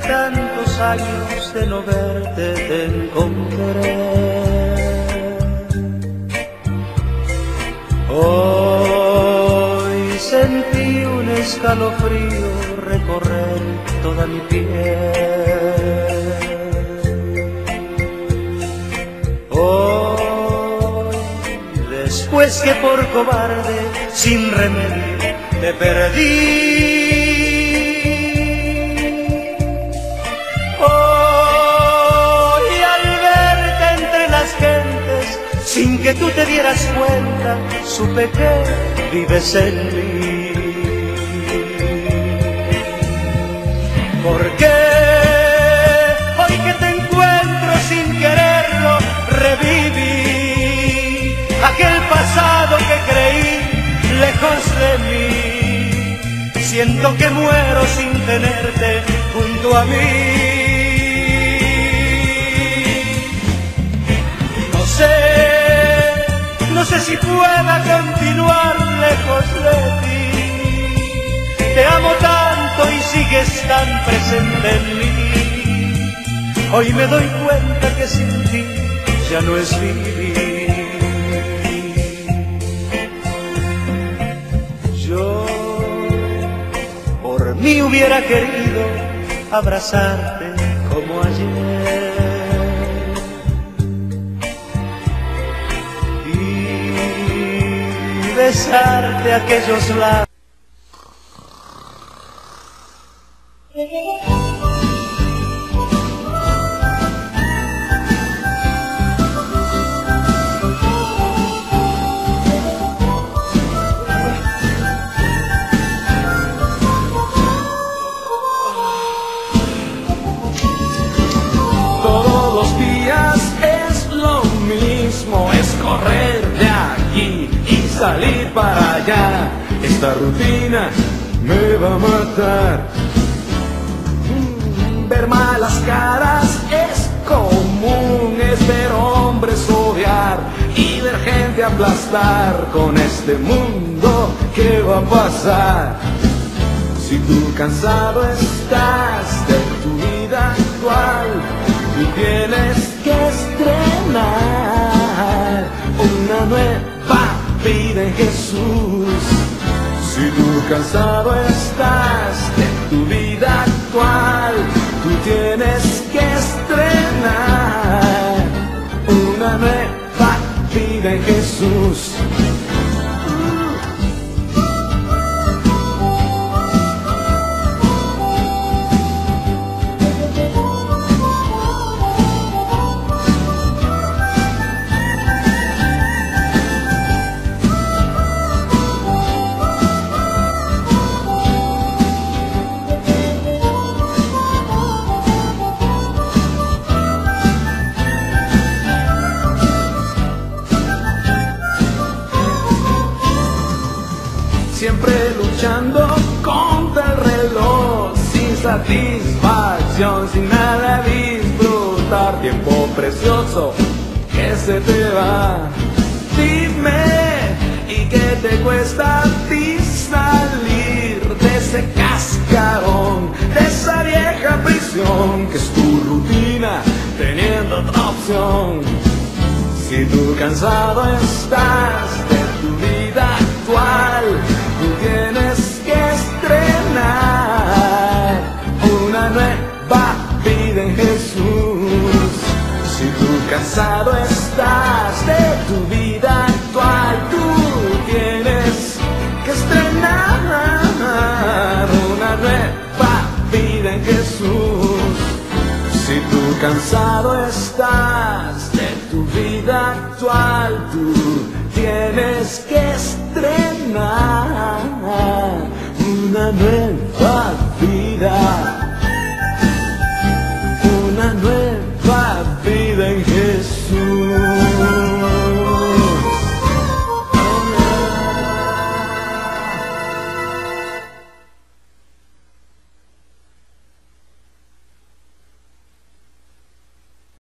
tantos años de no verte te encontraré. Hoy sentí un escalofrío recorrer toda mi piel. Hoy, después que por cobarde, sin remedio, te perdí. Que tú te dieras cuenta, supe que vives en mí. Porque hoy que te encuentro sin quererlo, reviví aquel pasado que creí lejos de mí. Siento que muero sin tenerte junto a mí. Si pueda continuar lejos de ti. Te amo tanto y sigues tan presente en mí. Hoy me doy cuenta que sin ti ya no es vivir. Yo por mí hubiera querido abrazarte como ayer besarte aquellos labios. Correr de aquí y salir para allá. Esta rutina me va a matar. Mm, Ver malas caras es común, es ver hombres odiar y ver gente aplastar con este mundo. ¿Qué va a pasar? Si tú cansado estás de tu vida actual, tú tienes cansado estás de tu vida actual, tú tienes que estrenar una nueva vida en Jesús. Siempre luchando contra el reloj, sin satisfacción, sin nada disfrutar, tiempo precioso que se te va. Dime, ¿y qué te cuesta a ti salir de ese cascarón, de esa vieja prisión que es tu rutina, teniendo otra opción? Si tú cansado estás de tu vida actual, nueva vida en Jesús. Si tú cansado estás de tu vida actual, tú tienes que estrenar una nueva vida en Jesús. Si tú cansado estás de tu vida actual, tú tienes que estrenar una nueva vida.